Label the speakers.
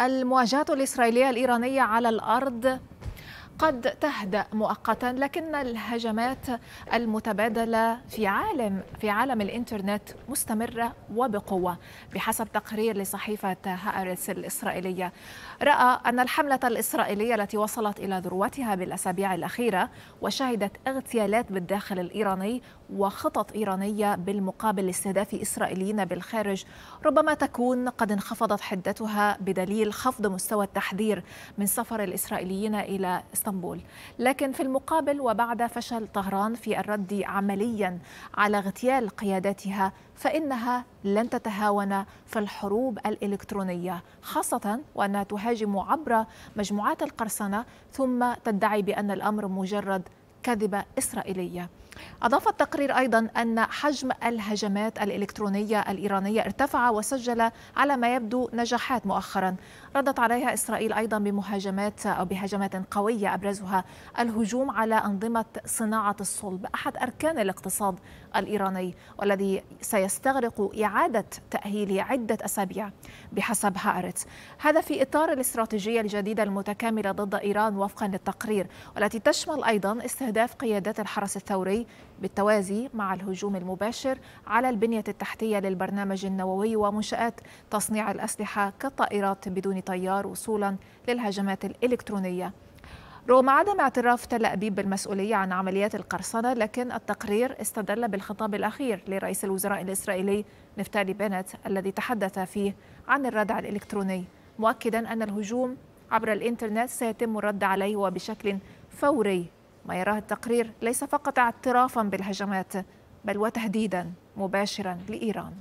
Speaker 1: المواجهات الإسرائيلية الإيرانية على الأرض قد تهدأ مؤقتا لكن الهجمات المتبادلة في عالم في عالم الإنترنت مستمرة وبقوة بحسب تقرير لصحيفة هآرتس الإسرائيلية. رأى أن الحملة الإسرائيلية التي وصلت إلى ذروتها بالأسابيع الأخيرة وشهدت اغتيالات بالداخل الإيراني وخطط إيرانية بالمقابل لاستهداف إسرائيليين بالخارج ربما تكون قد انخفضت حدتها بدليل خفض مستوى التحذير من سفر الإسرائيليين إلى إسطنبول. لكن في المقابل وبعد فشل طهران في الرد عمليا على اغتيال قياداتها فإنها لن تتهاون في الحروب الإلكترونية خاصة وأنها تهاجم عبر مجموعات القرصنة. ثم تدعي بأن الأمر مجرد كذبة إسرائيلية. أضاف التقرير أيضا أن حجم الهجمات الإلكترونية الإيرانية ارتفع وسجل على ما يبدو نجاحات مؤخرا. ردت عليها إسرائيل أيضا بمهاجمات أو بهجمات قوية أبرزها الهجوم على أنظمة صناعة الصلب أحد أركان الاقتصاد الإيراني والذي سيستغرق إعادة تأهيله عدة أسابيع بحسب هارتس هذا في إطار الاستراتيجية الجديدة المتكاملة ضد إيران وفقا للتقرير والتي تشمل أيضا استهداف قيادات الحرس الثوري بالتوازي مع الهجوم المباشر على البنية التحتية للبرنامج النووي ومنشآت تصنيع الأسلحة كالطائرات بدون طيار وصولا للهجمات الإلكترونية. رغم عدم اعتراف تل أبيب بالمسؤولية عن عمليات القرصنة لكن التقرير استدل بالخطاب الأخير لرئيس الوزراء الإسرائيلي نفتالي بنت الذي تحدث فيه عن الردع الإلكتروني مؤكدا أن الهجوم عبر الإنترنت سيتم الرد عليه وبشكل فوري. ما يراه التقرير ليس فقط اعترافا بالهجمات بل وتهديدا مباشرا لإيران.